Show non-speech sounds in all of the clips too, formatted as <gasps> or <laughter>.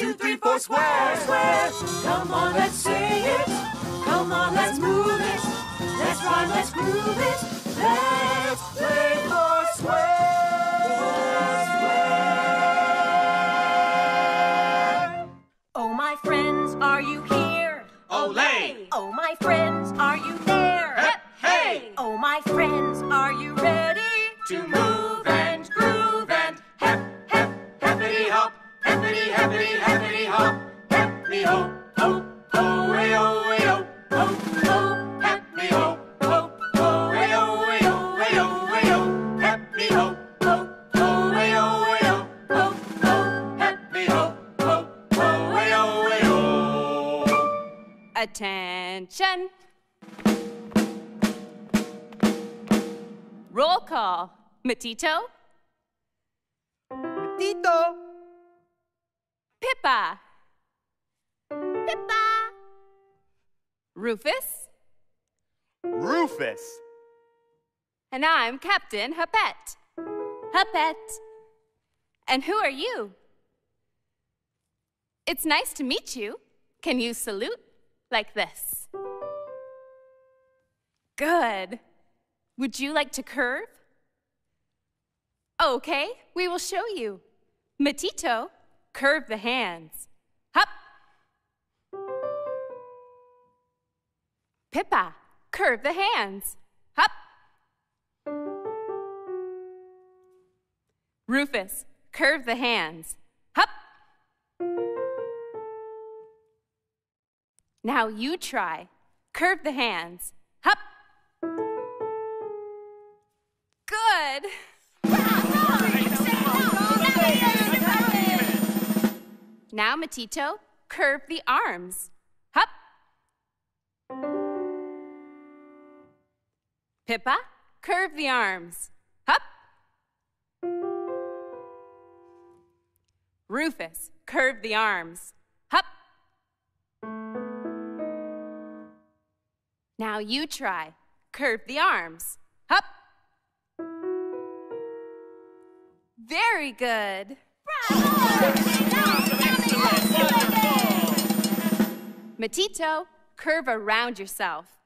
two, three, four, square, square. Come on, let's say it. Come on, let's move it. Let's rhyme, let's groove it. Let's play four square. Oh, my friends, are you here? Olay! Oh, my friends, are you there? Hep, hey! Oh, my friends, are you ready? To move hop, hep me ho, ho, ho, ho, ho, ho, ho, me ho, ho, ho, way oh, oh, ho, way ho, way ho, way ho, hep me ho, ho, ho, way ho, way ho, ho, ho, me ho, ho, ho, ho, ho. Attention. Roll call. Matito, Rufus, Rufus. and I'm Captain Huppette. Huppette. And who are you? It's nice to meet you. Can you salute like this? Good. Would you like to curve? Okay, we will show you. Matito, curve the hands. Pippa, curve the hands. Hop. Rufus, curve the hands. Hop. Now you try. Curve the hands. Hop. Good. Now, Matito, curve the arms. Pippa, curve the arms. Hop. Rufus, curve the arms. Hop. Now you try. Curve the arms. Hop. Very good. Matito, curve around yourself.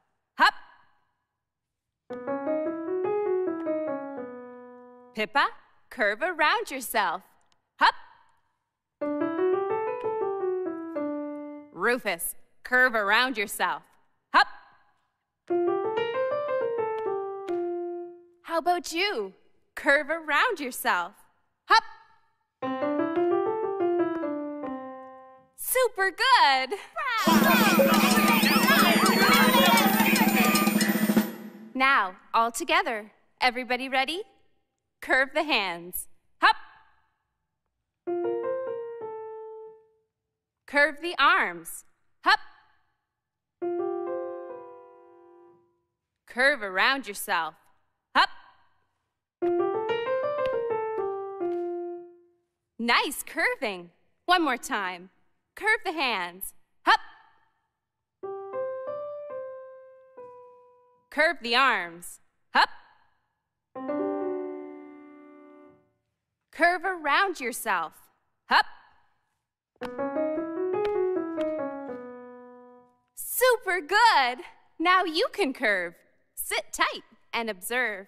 Pippa, curve around yourself. Hop. Rufus, curve around yourself. Hop. How about you? Curve around yourself. Hop. Super good. Now, all together. Everybody ready? Curve the hands. Hop. Curve the arms. Hop. Curve around yourself. Hop. Nice curving. One more time. Curve the hands. Hop. Curve the arms. Hop. Curve around yourself. Hop. Super good. Now you can curve. Sit tight and observe.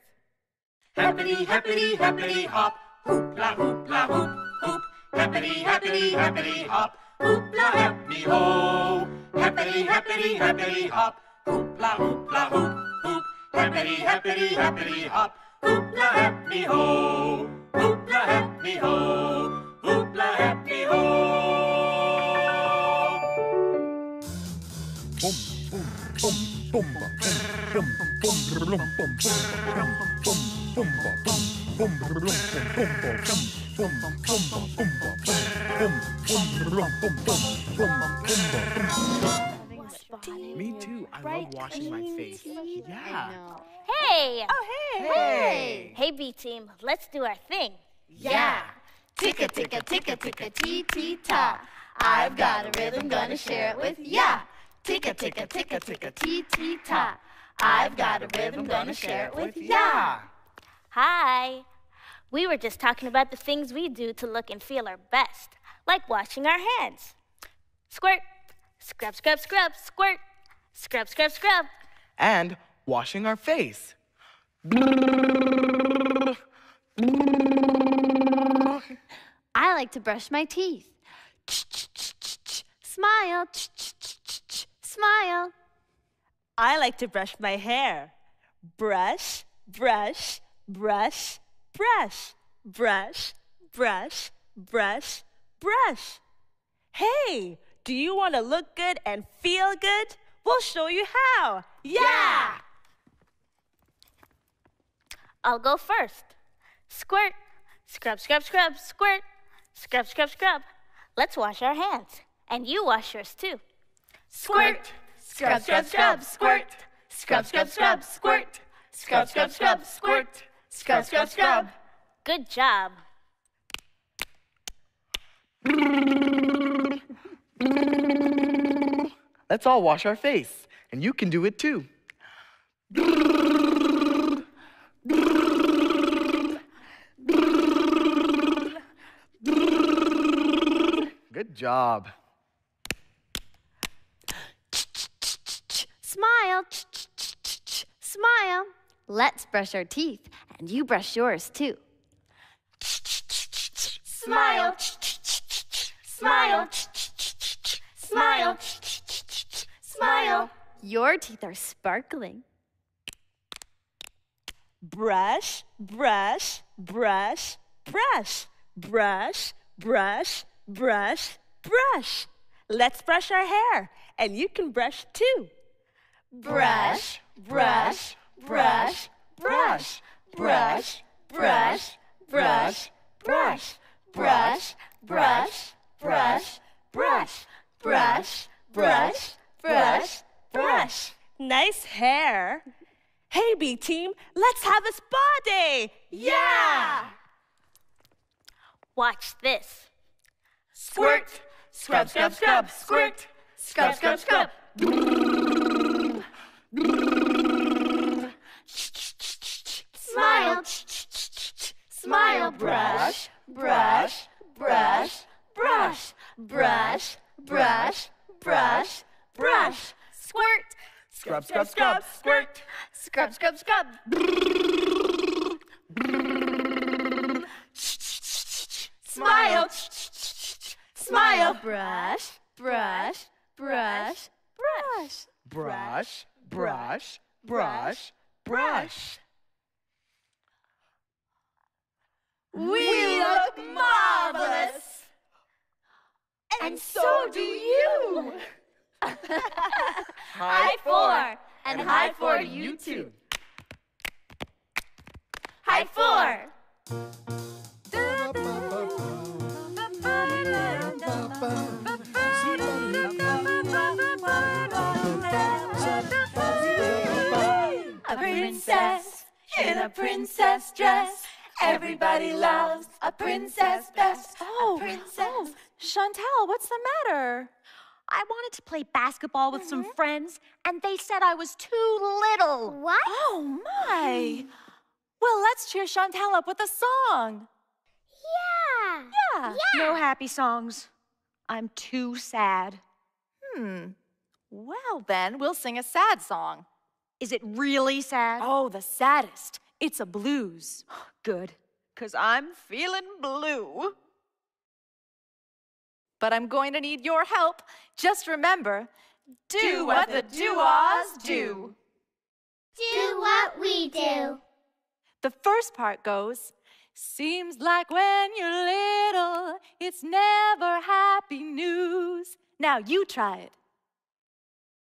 Happity, happity, happity hop. Hoop la hoop hoop. Happity, happity, happity hop. Hoop la happy ho. Happity, happity, happity hop. Hoop la hoop hoop. Happity, happity, happity hop. Hoop la happy ho. Hoop la happy ho. Hoop la happy ho. Me too. I love washing my face. Yeah. Hey! Oh, Hey. Hey, Beat Team, let's do our thing. Yeah. Ticka ticka ticka ticka tee tee ta. I've got a rhythm, gonna share it with ya. Ticka ticka ticka ticka tee tee ta. I've got a rhythm, gonna share it with ya. Hi. We were just talking about the things we do to look and feel our best. like washing our hands. Squirt, scrub, scrub, scrub, squirt, scrub, scrub, scrub. And washing our face. Like to brush my teeth. Smile. Smile. I like to brush my hair. Brush, brush, brush, brush, brush, brush, brush, brush. Hey, do you want to look good and feel good? We'll show you how. Yeah! I'll go first. Squirt, scrub, scrub, scrub, squirt, scrub, scrub, scrub. Let's wash our hands. And you wash yours too. Squirt, Scrub, scrub, scrub, squirt. Scrub, scrub, scrub, squirt. Scrub, scrub, scrub, squirt. Scrub, scrub, scrub. Good job. Let's all wash our face, and you can do it too. Job. Smile. Smile. Let's brush our teeth, and you brush yours too. Smile. Smile. Smile. Smile. Your teeth are sparkling. Brush, brush, brush, brush, brush, brush, brush, brush. Let's brush our hair, and you can brush too. Brush, brush, brush, brush, brush, brush, brush, brush, brush, brush, brush, brush, brush, brush, brush, brush. Nice hair. Hey, Beat Team, let's have a spa day. Yeah! Watch this. Squirt, Scrub, scrub, scrub, squirt. Scrub, scrub, scrub. Smile. Smile. Brush, brush, brush, brush, brush, brush, brush, brush. Squirt. Scrub, scrub, scrub, squirt. Scrub, scrub, scrub. Smile smile, brush, brush, brush, brush. Brush, brush, brush, brush. We look marvelous. And so do you. <laughs> High four, and high four you too. High four. Princess in a princess dress. Everybody loves a princess best. Oh, a princess. oh, Chantelle, what's the matter? I wanted to play basketball with some friends, and they said I was too little. What? Oh, my. Well, let's cheer Chantelle up with a song. Yeah. Yeah. Yeah. No happy songs. I'm too sad. Hmm. Well, then, we'll sing a sad song. Is it really sad? Oh, the saddest. It's a blues. <gasps> good. Because I'm feeling blue. But I'm going to need your help. Just remember do what the do-ahs do. Do what we do. The first part goes Seems like when you're little, it's never happy news. Now you try it.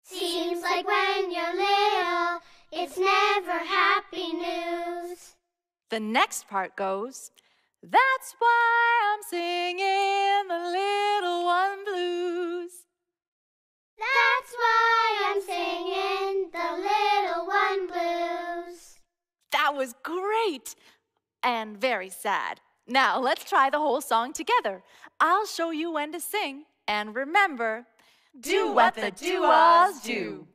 Seems like when you're little, it's never happy news. The next part goes That's why I'm singing the little one blues. That's why I'm singing the little one blues. That was great and very sad. Now let's try the whole song together. I'll show you when to sing. And remember, do what the do-ahs do.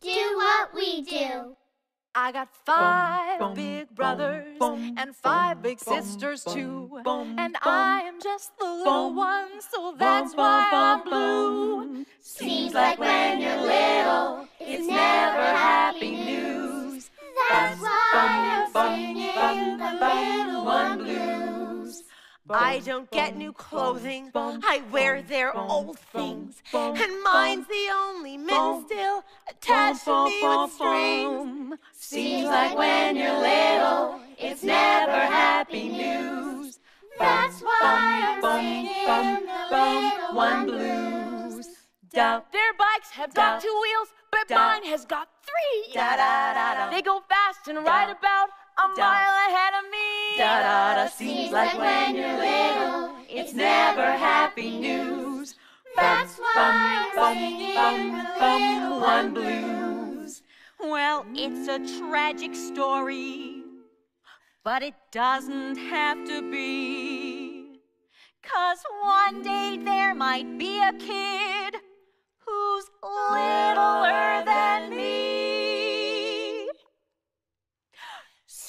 Do what we do. I got five big brothers and five big sisters too. And I'm just the little one, so that's why I'm blue. Seems like when you're little, it's never happy news. That's why I'm singing the little one blues. I don't get new clothing. I wear their old things. And mine's the only mint still attached to me with strings. Seems like when you're little, it's never happy news. That's why I'm singing the little one blues. Da, Their bikes have got two wheels, but mine has got three. da, da, da, da. They go fast and ride about a mile ahead of me. Da, da, da. Seems like when you're little, it's never happy news. That's why I'm singing the one blues. Well, it's a tragic story, but it doesn't have to be. Cause one day there might be a kid who's littler than me.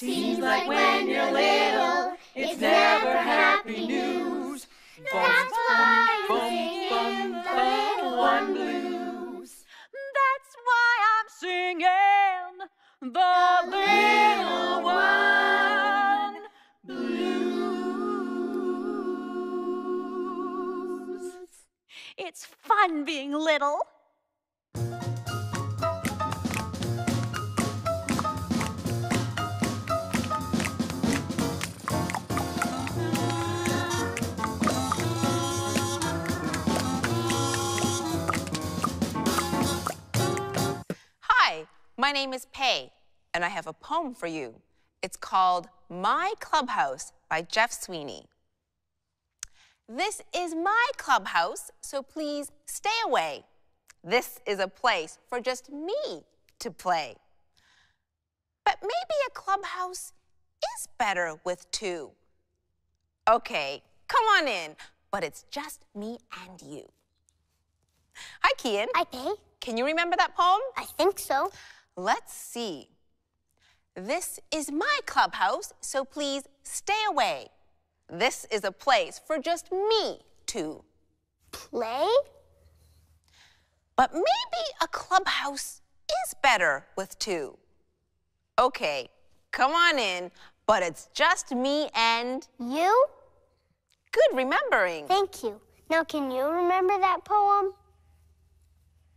Seems like when you're little, it's never happy news. That's why I'm singing the little one blues. That's why I'm singing the little one blues. It's fun being little. My name is Pay, and I have a poem for you. It's called My Clubhouse by Jeff Sweeney. This is my clubhouse, so please stay away. This is a place for just me to play. But maybe a clubhouse is better with two. Okay, come on in, but it's just me and you. Hi, Cian. Hi, Pay. Can you remember that poem? I think so. Let's see. This is my clubhouse, so please stay away. This is a place for just me to. Play? But maybe a clubhouse is better with two. Okay, come on in, but it's just me and. You? Good remembering. Thank you. Now, can you remember that poem?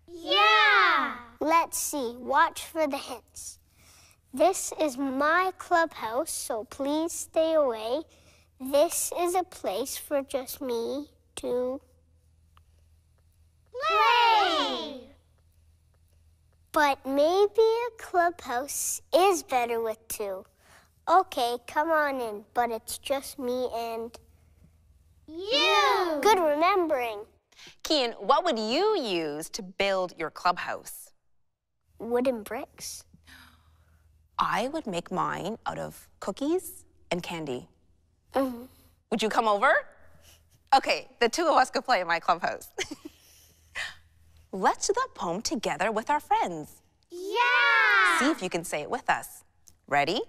Yeah! Let's see. Watch for the hints. This is my clubhouse, so please stay away. This is a place for just me to. Play! But maybe a clubhouse is better with two. Okay, come on in, but it's just me and. You! Good remembering. Cian, what would you use to build your clubhouse? Wooden bricks. I would make mine out of cookies and candy. Mhm. Would you come over? Okay, the two of us could play in my clubhouse. <laughs> Let's do the poem together with our friends. Yeah! See if you can say it with us. Ready?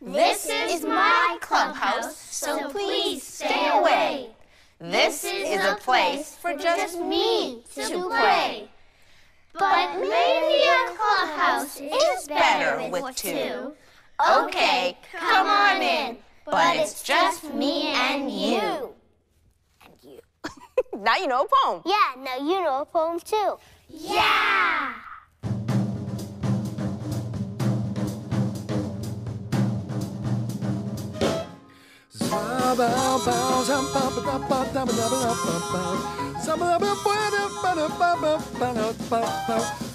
This is my clubhouse, so please stay away. This is a place for just me to play. But maybe a clubhouse is better with two. Okay, come on in, but it's just me and you. And you. <laughs> now you know a poem. Yeah, now you know a poem too. Yeah!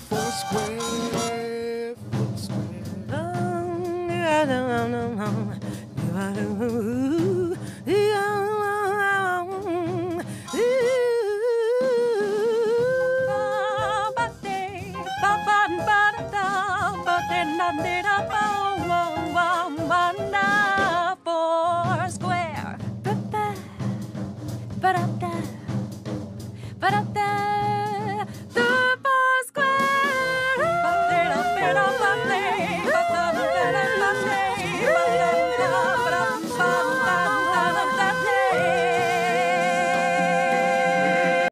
Foursquare, Foursquare.